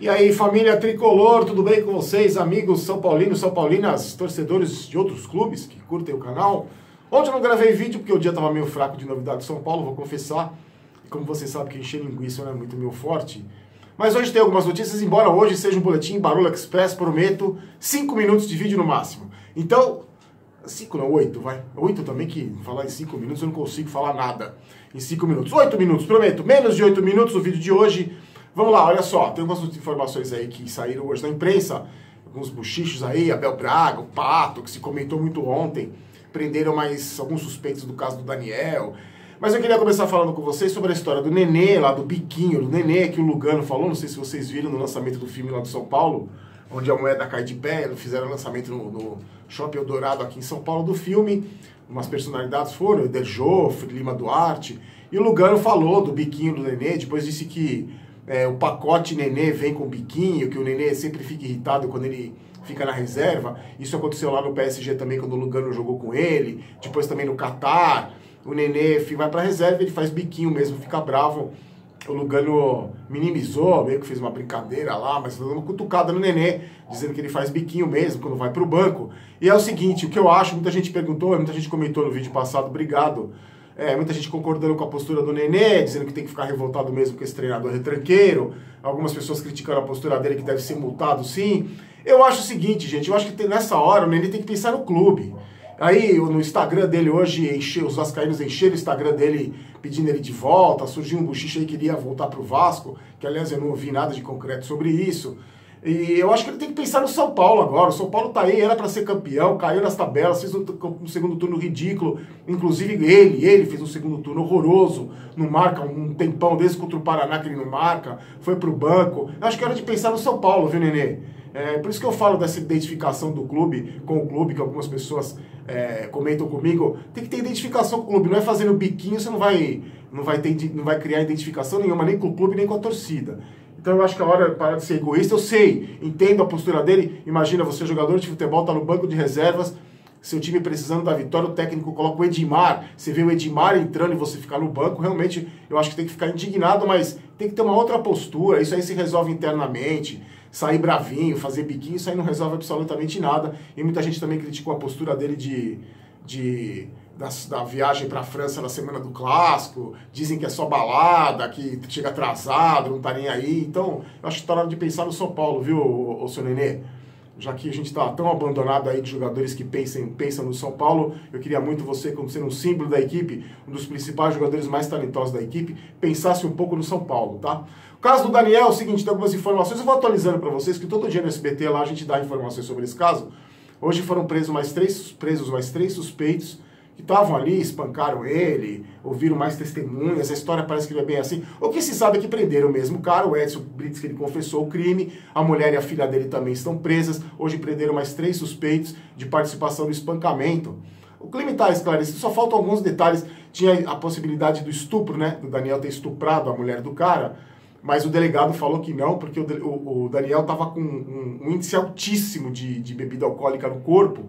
E aí, família tricolor, tudo bem com vocês, amigos São Paulinos, São Paulinas, torcedores de outros clubes que curtem o canal? Ontem eu não gravei vídeo porque o dia estava meio fraco de novidade de São Paulo, vou confessar. E como vocês sabem que encher linguiça não é muito meu forte. Mas hoje tem algumas notícias, embora hoje seja um boletim Barulho Express, prometo 5 minutos de vídeo no máximo. Então, 5 não, 8, vai. 8 também, que falar em 5 minutos eu não consigo falar nada. Em 5 minutos. 8 minutos, prometo. Menos de 8 minutos o vídeo de hoje. Vamos lá, olha só, tem algumas informações aí que saíram hoje na imprensa, alguns buchichos aí, Abel Braga, o Pato, que se comentou muito ontem, prenderam mais alguns suspeitos do caso do Daniel. Mas eu queria começar falando com vocês sobre a história do Nenê, lá do Biquinho, do Nenê, que o Lugano falou, não sei se vocês viram no lançamento do filme lá do São Paulo, onde a moeda cai de pé, fizeram o lançamento no, no Shopping Eldorado aqui em São Paulo do filme, umas personalidades foram, Eder Joffre, Lima Duarte, e o Lugano falou do Biquinho do Nenê, depois disse que é, o pacote nenê vem com biquinho, que o nenê sempre fica irritado quando ele fica na reserva. Isso aconteceu lá no PSG também, quando o Lugano jogou com ele. Depois também no Qatar. O nenê vai pra reserva, ele faz biquinho mesmo, fica bravo. O Lugano minimizou, meio que fez uma brincadeira lá, mas dando uma cutucada no nenê, dizendo que ele faz biquinho mesmo quando vai pro banco. E é o seguinte, o que eu acho, muita gente perguntou, muita gente comentou no vídeo passado, obrigado é, muita gente concordando com a postura do Nenê, dizendo que tem que ficar revoltado mesmo com esse treinador retranqueiro. Algumas pessoas criticando a postura dele, que deve ser multado sim. Eu acho o seguinte, gente, eu acho que tem, nessa hora o Nenê tem que pensar no clube. Aí no Instagram dele hoje, enche, os vascaínos encheram o Instagram dele pedindo ele de volta, surgiu um buchiche aí que queria voltar pro Vasco, que aliás eu não ouvi nada de concreto sobre isso. E eu acho que ele tem que pensar no São Paulo agora. O São Paulo tá aí, era para ser campeão, caiu nas tabelas, fez um, um, segundo turno ridículo. Inclusive ele, ele fez um segundo turno horroroso, não marca um tempão desde contra o Paraná que ele não marca, foi pro banco. Eu acho que era de pensar no São Paulo, viu, Nenê? É, por isso que eu falo dessa identificação do clube com o clube, que algumas pessoas é, comentam comigo. Tem que ter identificação com o clube, não é fazendo biquinho, você não vai, não vai, ter, não vai criar identificação nenhuma, nem com o clube, nem com a torcida. Então eu acho que a hora parar de ser egoísta. Eu sei, entendo a postura dele. Imagina você, jogador de futebol, está no banco de reservas, seu time precisando da vitória, o técnico coloca o Edmar. Você vê o Edmar entrando e você ficar no banco. Realmente, eu acho que tem que ficar indignado, mas tem que ter uma outra postura. Isso aí se resolve internamente. Sair bravinho, fazer biquinho, isso aí não resolve absolutamente nada. E muita gente também criticou a postura dele de. de da, da viagem para a França na semana do clássico, dizem que é só balada, que chega atrasado, não tá nem aí. Então, eu acho que tá na hora de pensar no São Paulo, viu, o seu Nenê? Já que a gente está tão abandonado aí de jogadores que pensem, pensam no São Paulo, eu queria muito você, como sendo um símbolo da equipe, um dos principais jogadores mais talentosos da equipe, pensasse um pouco no São Paulo, tá? O caso do Daniel é o seguinte, tem algumas informações, eu vou atualizando para vocês, que todo dia no SBT lá a gente dá informações sobre esse caso. Hoje foram presos mais três, presos mais três suspeitos que estavam ali, espancaram ele, ouviram mais testemunhas, a história parece que não é bem assim. O que se sabe é que prenderam o mesmo cara, o Edson Brits, que ele confessou o crime, a mulher e a filha dele também estão presas, hoje prenderam mais três suspeitos de participação no espancamento. O crime está esclarecido, só faltam alguns detalhes. Tinha a possibilidade do estupro, né? Do Daniel ter estuprado a mulher do cara, mas o delegado falou que não, porque o, o, o Daniel estava com um, um, índice altíssimo de, de bebida alcoólica no corpo,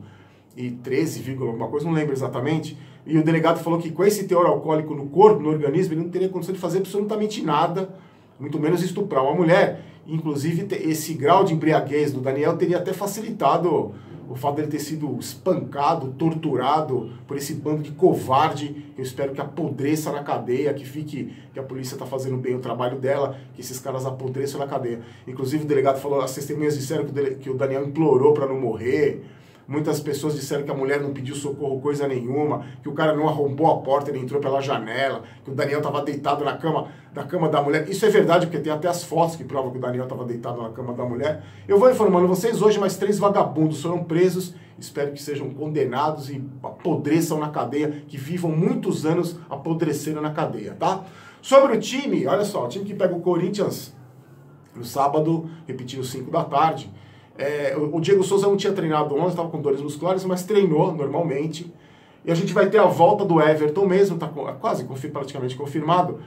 e 13, alguma coisa, não lembro exatamente. E o delegado falou que com esse teor alcoólico no corpo, no organismo, ele não teria condição de fazer absolutamente nada, muito menos estuprar uma mulher. Inclusive, esse grau de embriaguez do Daniel teria até facilitado o fato dele ter sido espancado, torturado por esse bando de covarde. Eu espero que apodreça na cadeia, que fique, que a polícia está fazendo bem o trabalho dela, que esses caras apodreçam na cadeia. Inclusive, o delegado falou, as testemunhas disseram que o Daniel implorou para não morrer. Muitas pessoas disseram que a mulher não pediu socorro coisa nenhuma, que o cara não arrombou a porta, ele entrou pela janela, que o Daniel estava deitado na cama, na cama da mulher. Isso é verdade, porque tem até as fotos que provam que o Daniel estava deitado na cama da mulher. Eu vou informando vocês hoje, mais três vagabundos foram presos. Espero que sejam condenados e apodreçam na cadeia, que vivam muitos anos apodrecendo na cadeia, tá? Sobre o time, olha só, o time que pega o Corinthians no sábado, repetindo 5 da tarde. É, o Diego Souza não tinha treinado ontem, estava com dores musculares, mas treinou normalmente. E a gente vai ter a volta do Everton mesmo, está quase praticamente confirmado.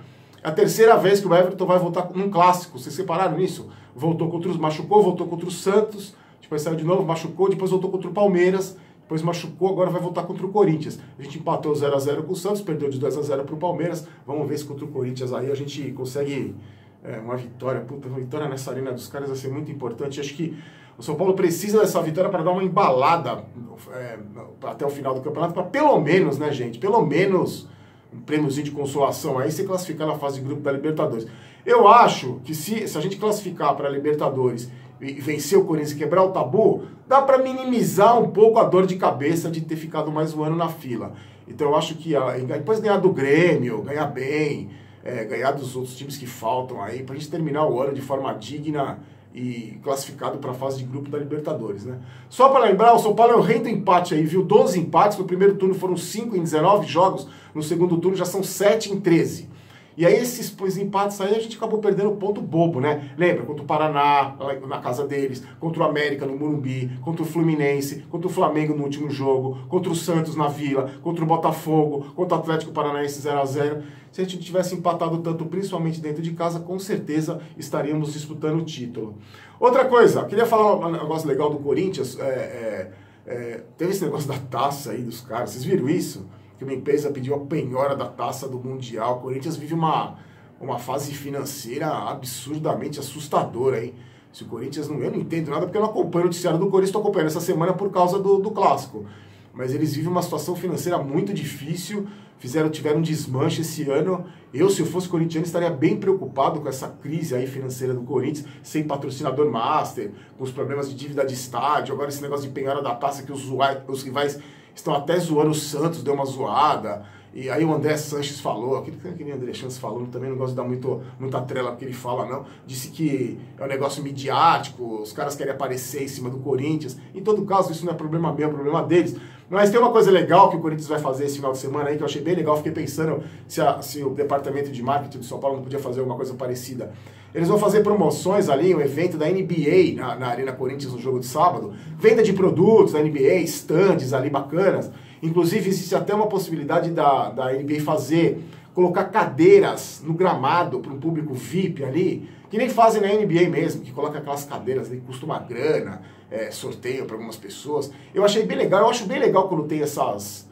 É a terceira vez que o Everton vai voltar num clássico. Vocês separaram nisso? Voltou contra os. Machucou, voltou contra o Santos, depois saiu de novo, machucou, depois voltou contra o Palmeiras, depois machucou, agora vai voltar contra o Corinthians. A gente empatou 0x0 com o Santos, perdeu de 2x0 para o Palmeiras. Vamos ver se contra o Corinthians aí a gente consegue é, uma vitória, puta, uma vitória nessa arena dos caras vai ser muito importante. Acho que o São Paulo precisa dessa vitória para dar uma embalada é, até o final do campeonato, para pelo menos, né, gente? Pelo menos um prêmiozinho de consolação aí, se classificar na fase de grupo da Libertadores. Eu acho que se, se a gente classificar para a Libertadores e vencer o Corinthians e quebrar o tabu, dá para minimizar um pouco a dor de cabeça de ter ficado mais um ano na fila. Então eu acho que depois ganhar do Grêmio, ganhar bem, é, ganhar dos outros times que faltam aí, para a gente terminar o ano de forma digna e classificado para a fase de grupo da Libertadores, né? Só para lembrar, o São Paulo é um rei do empate aí, viu? 12 empates, no primeiro turno foram 5 em 19 jogos, no segundo turno já são 7 em 13. E aí esses pois, empates aí a gente acabou perdendo ponto bobo, né? Lembra? Contra o Paraná, na casa deles, contra o América no Morumbi, contra o Fluminense, contra o Flamengo no último jogo, contra o Santos na Vila, contra o Botafogo, contra o Atlético Paranaense 0 a 0 Se a gente tivesse empatado tanto, principalmente dentro de casa, com certeza estaríamos disputando o título. Outra coisa, queria falar um negócio legal do Corinthians. É, é, é, teve esse negócio da taça aí dos caras, vocês viram isso? Que uma empresa pediu a penhora da taça do Mundial. O Corinthians vive uma, uma fase financeira absurdamente assustadora, hein? Se o Corinthians não. Eu não entendo nada porque eu não acompanho o noticiário do Corinthians, estou acompanhando essa semana por causa do, do clássico. Mas eles vivem uma situação financeira muito difícil, fizeram, tiveram um desmanche esse ano. Eu, se eu fosse corintiano, estaria bem preocupado com essa crise aí financeira do Corinthians, sem patrocinador master, com os problemas de dívida de estádio, agora esse negócio de penhora da taça que os, os rivais estão até zoando o Santos, deu uma zoada. E aí o André Sanches falou, aquele que André Sanches falou, também não gosto de dar muito, muita trela porque ele fala, não. Disse que é um negócio midiático, os caras querem aparecer em cima do Corinthians. Em todo caso, isso não é problema meu, é problema deles. Mas tem uma coisa legal que o Corinthians vai fazer esse final de semana aí, que eu achei bem legal, fiquei pensando se, a, se o departamento de marketing do São Paulo não podia fazer alguma coisa parecida. Eles vão fazer promoções ali, um evento da NBA na, na Arena Corinthians no jogo de sábado, venda de produtos da NBA, stands ali bacanas. Inclusive, existe até uma possibilidade da, da NBA fazer, colocar cadeiras no gramado para um público VIP ali, que nem fazem na NBA mesmo, que coloca aquelas cadeiras ali, custa uma grana, é, sorteio para algumas pessoas. Eu achei bem legal, eu acho bem legal quando tem essas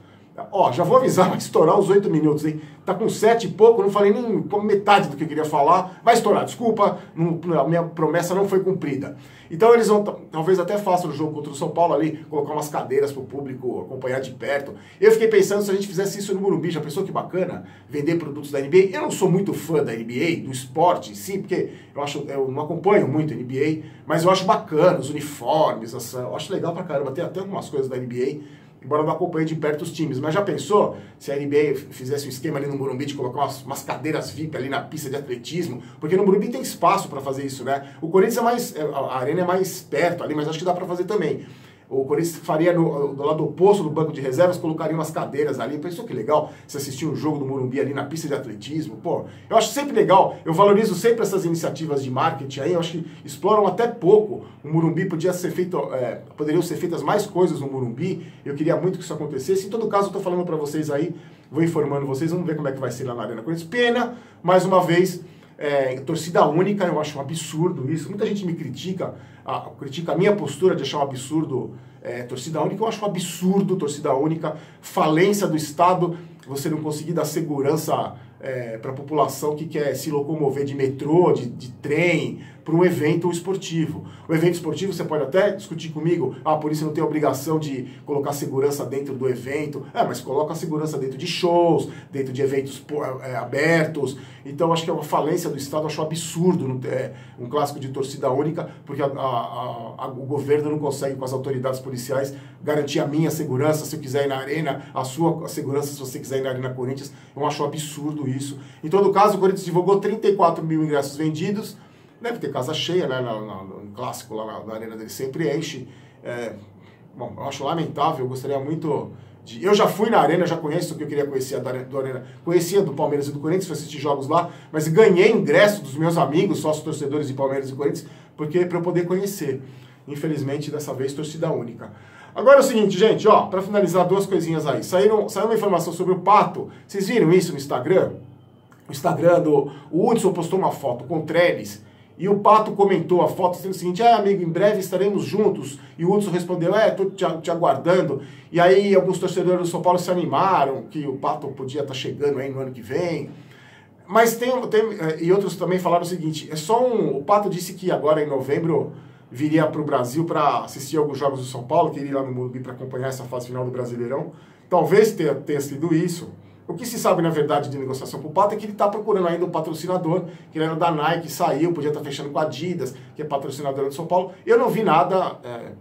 Ó, já vou avisar, vai estourar os oito minutos, hein? Tá com sete e pouco, não falei nem metade do que eu queria falar. Vai estourar, desculpa, não, a minha promessa não foi cumprida. Então eles vão, talvez até façam o jogo contra o São Paulo ali, colocar umas cadeiras pro público acompanhar de perto. Eu fiquei pensando se a gente fizesse isso no Morumbi, já pensou que bacana? Vender produtos da NBA. Eu não sou muito fã da NBA, do esporte em si, porque eu acho, eu não acompanho muito a NBA, mas eu acho bacana os uniformes, eu acho legal pra caramba. Tem até algumas coisas da NBA embora não acompanhe de perto os times. Mas já pensou se a NBA fizesse um esquema ali no Morumbi de colocar umas, umas cadeiras VIP ali na pista de atletismo? Porque no Morumbi tem espaço para fazer isso, né? O Corinthians é mais. É, a arena é mais perto ali, mas acho que dá para fazer também. O Corinthians faria no, do lado oposto do banco de reservas, colocaria umas cadeiras ali. Pensou que legal se assistir um jogo do Morumbi ali na pista de atletismo. Pô, eu acho sempre legal. Eu valorizo sempre essas iniciativas de marketing aí. Eu acho que exploram até pouco. O Morumbi podia ser feito, é, poderiam ser feitas mais coisas no Morumbi. Eu queria muito que isso acontecesse. Em todo caso, eu estou falando para vocês aí, vou informando vocês. Vamos ver como é que vai ser lá na Arena Corinthians. Pena, mais uma vez é, torcida única, eu acho um absurdo isso. Muita gente me critica, a, critica a minha postura de achar um absurdo é, torcida única. Eu acho um absurdo torcida única, falência do Estado, você não conseguir dar segurança é, para a população que quer se locomover de metrô, de, de trem, para um evento esportivo. O evento esportivo você pode até discutir comigo, ah, a polícia não tem obrigação de colocar segurança dentro do evento. É, mas coloca a segurança dentro de shows, dentro de eventos é, abertos. Então acho que é uma falência do Estado, acho um absurdo é, um clássico de torcida única, porque a, a, a, o governo não consegue com as autoridades policiais garantir a minha segurança se eu quiser ir na arena, a sua segurança se você quiser ir na Arena Corinthians. Eu acho um absurdo isso. Em todo caso, o Corinthians divulgou 34 mil ingressos vendidos, Deve ter casa cheia, né? No, clássico lá na, na, arena dele sempre enche. É, bom, eu acho lamentável, eu gostaria muito de. Eu já fui na arena, já conheço o que eu queria conhecer da, do Arena. Conhecia do Palmeiras e do Corinthians, fui assistir jogos lá, mas ganhei ingresso dos meus amigos, sócios torcedores de Palmeiras e Corinthians, porque para eu poder conhecer. Infelizmente, dessa vez, torcida única. Agora é o seguinte, gente, ó, para finalizar duas coisinhas aí. Saíram, saiu uma informação sobre o Pato. Vocês viram isso no Instagram? O Instagram do. O Hudson postou uma foto com o Trellis e o Pato comentou a foto dizendo o seguinte: ah, amigo, em breve estaremos juntos. E o Hudson respondeu: é, estou te, te, aguardando. E aí alguns torcedores do São Paulo se animaram que o Pato podia estar tá chegando aí no ano que vem. mas tem, tem. É, e outros também falaram o seguinte: é só um. O Pato disse que agora em novembro viria para o Brasil para assistir alguns jogos do São Paulo, que iria lá no Morumbi para acompanhar essa fase final do Brasileirão. Talvez tenha, tenha sido isso. O que se sabe, na verdade, de negociação com o Pato é que ele está procurando ainda um patrocinador, que ele era da Nike, saiu, podia estar tá fechando com a Adidas, que é patrocinadora do São Paulo. Eu não vi nada é, é,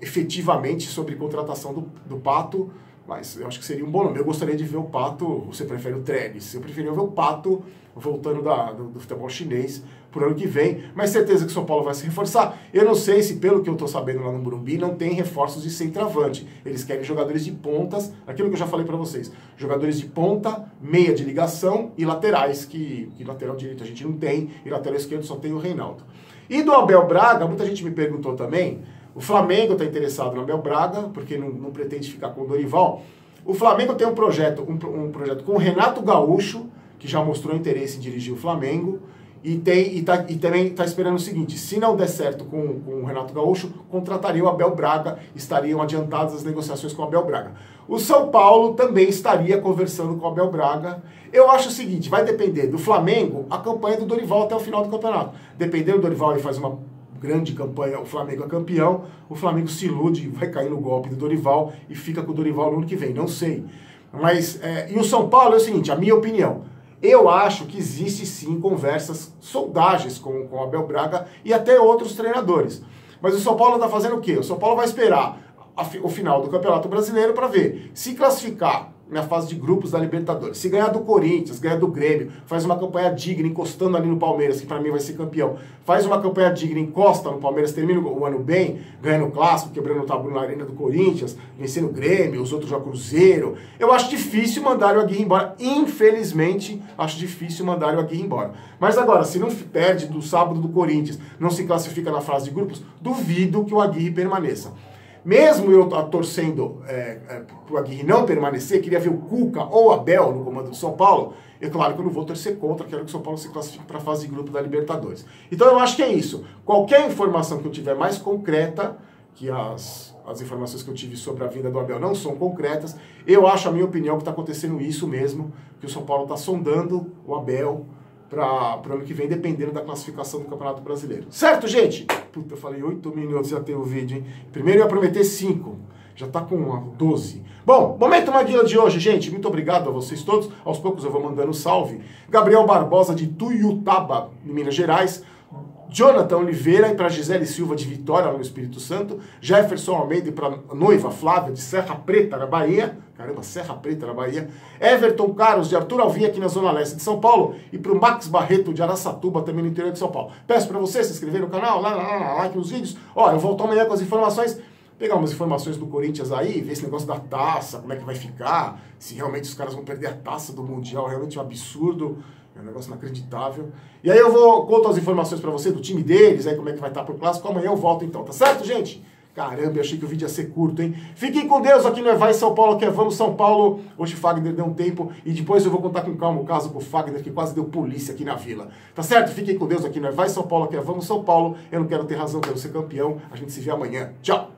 efetivamente sobre contratação do, do Pato, mas eu acho que seria um bom nome. Eu gostaria de ver o Pato, você prefere o Trellis, eu preferia ver o Pato voltando da, do, do, futebol chinês por ano que vem, mas certeza que o São Paulo vai se reforçar. Eu não sei se, pelo que eu estou sabendo lá no Burumbi, não tem reforços de centroavante. Eles querem jogadores de pontas, aquilo que eu já falei para vocês, jogadores de ponta, meia de ligação e laterais, que, que lateral direito a gente não tem, e lateral esquerdo só tem o Reinaldo. E do Abel Braga, muita gente me perguntou também, o Flamengo está interessado no Abel Braga, porque não, não, pretende ficar com o Dorival. O Flamengo tem um projeto, um, um projeto com o Renato Gaúcho, que já mostrou interesse em dirigir o Flamengo, e, tem, e, tá, e também está esperando o seguinte: se não der certo com, com o Renato Gaúcho, contrataria o Abel Braga, estariam adiantadas as negociações com o Abel Braga. O São Paulo também estaria conversando com o Abel Braga. Eu acho o seguinte: vai depender do Flamengo a campanha do Dorival até o final do campeonato. Dependendo do Dorival, ele faz uma grande campanha, o Flamengo é campeão, o Flamengo se ilude, vai cair no golpe do Dorival e fica com o Dorival no ano que vem, não sei. Mas, é, e o São Paulo é o seguinte, a minha opinião, eu acho que existe sim conversas soldagens com, com Abel Braga e até outros treinadores. Mas o São Paulo está fazendo o quê? O São Paulo vai esperar a, o final do Campeonato Brasileiro para ver se classificar na fase de grupos da Libertadores. Se ganhar do Corinthians, ganhar do Grêmio, faz uma campanha digna, encostando ali no Palmeiras, que para mim vai ser campeão. Faz uma campanha digna, encosta no Palmeiras, termina o ano bem, ganhando o clássico, quebrando o tabu na arena do Corinthians, vencendo o Grêmio, os outros jogam Cruzeiro. Eu acho difícil mandar o Aguirre embora. Infelizmente, acho difícil mandar o Aguirre embora. Mas agora, se não perde do sábado do Corinthians, não se classifica na fase de grupos, duvido que o Aguirre permaneça. Mesmo eu torcendo é, é, para o Aguirre não permanecer, queria ver o Cuca ou Abel no comando do São Paulo, é claro que eu não vou torcer contra, quero que o São Paulo se classifique para a fase de grupo da Libertadores. Então eu acho que é isso. Qualquer informação que eu tiver mais concreta, que as, as informações que eu tive sobre a vinda do Abel não são concretas, eu acho, a minha opinião, que está acontecendo isso mesmo, que o São Paulo está sondando o Abel para o ano que vem, dependendo da classificação do Campeonato Brasileiro. Certo, gente? Puta, eu falei 8 minutos já tem o vídeo, hein? Primeiro eu ia prometer 5. Já tá com 12. Bom, momento Maguila de hoje, gente. Muito obrigado a vocês todos. Aos poucos eu vou mandando salve. Gabriel Barbosa de Tuiutaba, Minas Gerais. Jonathan Oliveira e para Gisele Silva de Vitória, no Espírito Santo. Jefferson Almeida e para noiva Flávia de Serra Preta, na Bahia. Caramba, Serra Preta, na Bahia. Everton Carlos de Arthur Alvim, aqui na Zona Leste de São Paulo. E para o Max Barreto de Araçatuba, também no interior de São Paulo. Peço para você se inscrever no canal, lá, lá, lá, like nos vídeos. Ó, eu volto amanhã com as informações pegar umas informações do Corinthians aí, ver esse negócio da taça, como é que vai ficar, se realmente os caras vão perder a taça do Mundial, realmente um absurdo. É um negócio inacreditável. E aí eu vou contar as informações para você do time deles, aí como é que vai estar tá pro clássico. Amanhã eu volto então, tá certo, gente? Caramba, eu achei que o vídeo ia ser curto, hein? Fiquem com Deus aqui no É Vai São Paulo, que é Vamos São Paulo. Hoje o Fagner deu um tempo e depois eu vou contar com calma o caso com o Fagner, que quase deu polícia aqui na vila. Tá certo? Fiquem com Deus aqui no É Vai São Paulo, que é Vamos São Paulo. Eu não quero ter razão, quero ser campeão. A gente se vê amanhã. Tchau!